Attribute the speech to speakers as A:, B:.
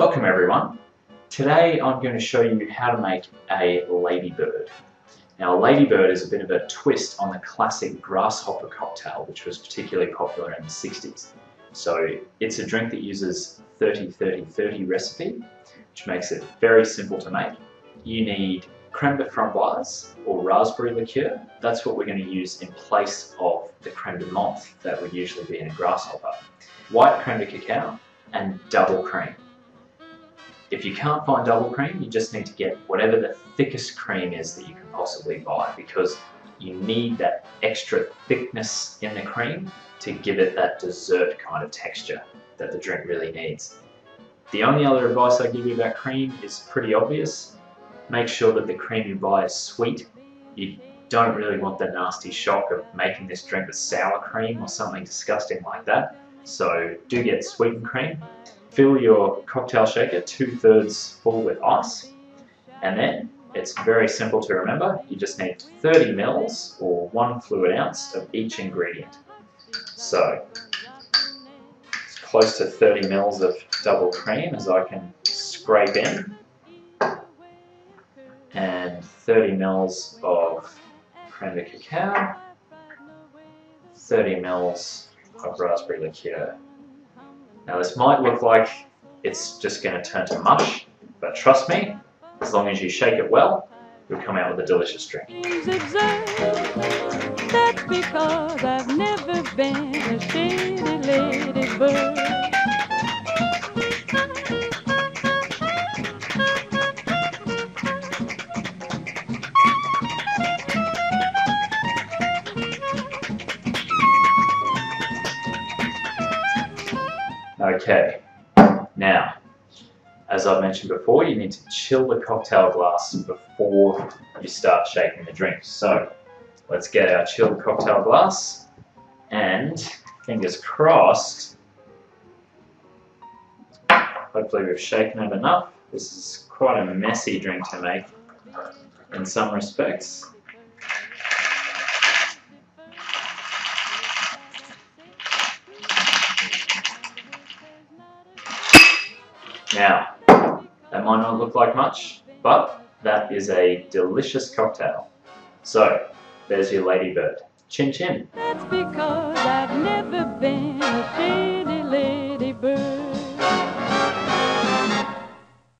A: Welcome everyone. Today I'm going to show you how to make a ladybird. Now a ladybird is a bit of a twist on the classic grasshopper cocktail which was particularly popular in the 60s. So it's a drink that uses 30-30-30 recipe which makes it very simple to make. You need creme de framboise or raspberry liqueur. That's what we're going to use in place of the creme de menthe that would usually be in a grasshopper. White creme de cacao and double cream. If you can't find double cream, you just need to get whatever the thickest cream is that you can possibly buy because you need that extra thickness in the cream to give it that dessert kind of texture that the drink really needs. The only other advice I give you about cream is pretty obvious. Make sure that the cream you buy is sweet. You don't really want the nasty shock of making this drink with sour cream or something disgusting like that. So do get sweetened cream. Fill your cocktail shaker two-thirds full with ice. And then it's very simple to remember. You just need 30 mils or one fluid ounce of each ingredient. So it's close to 30 mils of double cream as I can scrape in. And 30 mils of creme de cacao. 30 mils of raspberry liqueur. Now this might look like it's just going to turn to mush, but trust me, as long as you shake it well, you'll come out with a delicious drink. That's because I've never been a shady ladybird. Okay, now, as I've mentioned before, you need to chill the cocktail glass before you start shaking the drink. So, let's get our chilled cocktail glass and, fingers crossed, hopefully we've shaken it enough. This is quite a messy drink to make in some respects. Now, that might not look like much, but that is a delicious cocktail. So, there's your ladybird. Chin chin.